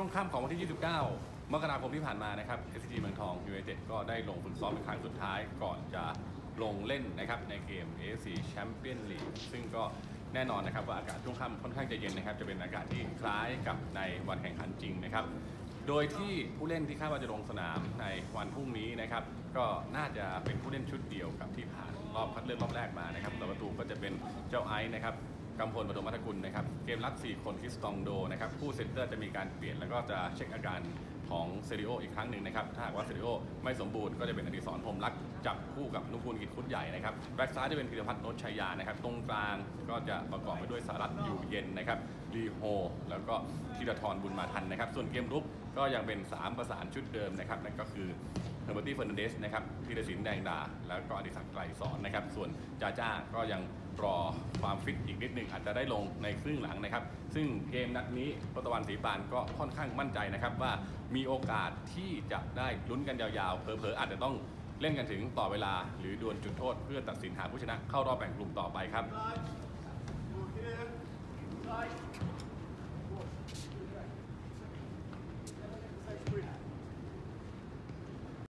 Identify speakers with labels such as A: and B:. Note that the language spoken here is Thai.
A: ช่วงค่ำของวันที่ 29 มกราคมที่ผ่านมานะครับ SCG เมืองทองยูไนเต็ดก็ได้ลงฝึกซ้อมเป็นครั้งสุดท้ายก่อนจะลงเล่นนะครับในเกม AFC Champions League ซึ่งก็แน่นอนนะครับว่าอากาศช่วงค่ำค่อนข้างจะเย็นนะครับ จะเป็นอากาศที่คล้ายกับในวันแข่งขันจริงนะครับ โดยที่ผู้เล่นที่คาดว่าจะลงสนามในวันพรุ่งนี้นะครับ ก็น่าจะเป็นผู้เล่นชุดเดียวกับที่ผ่านรอบคัดเลือกรอบแรกมานะครับแต่ประตูก็จะเป็นเจ้าไอซ์นะครับ กำพลปฐมอรรคกุลนะครับ เกมรับ 4 คนทริสตองโดนะครับ คู่ center จะมีการเปลี่ยนแล้วก็จะเช็คอาการ ของเซริโออีกครั้งหนึ่งนะครับ ถ้าหากว่าเซริโอไม่สมบูรณ์ก็จะเป็นอดิศรพรมรักจับคู่กับนุกูลกิจกรุดใหญ่นะครับแบ็กซ้ายจะเป็นพีรพัฒน์โน๊ตชัยยานะครับ ตรงกลางก็จะประกอบไปด้วยสารัชอยู่เย็นนะครับอีโฮแล้วก็ธีราทรบุญมาทันนะครับ ส่วนเกมรุกก็ยังเป็น 3 ประสานชุดเดิมนะครับนั่นก็คือเฮอร์เบอร์ตี้เฟอร์นันเดสนะครับธีรศิลป์แดงดา แล้วก็อดิศักดิ์ไกรสอนนะครับ ส่วนจาจ้าก็ยังรอความฟิตอีกนิดหนึ่งอาจจะได้ลงในครึ่งหลังนะครับ ซึ่งเกมนัดนี้พลตะวันศรีปานก็ค่อนข้างมั่นใจนะครับว่ามีโอกาสที่จะได้ลุ้นกันยาวๆ เผลอๆอาจจะต้องเล่นกันถึงต่อเวลา หรือดวลจุดโทษเพื่อตัดสินหาผู้ชนะเข้ารอบแบ่งกลุ่มต่อไปครับ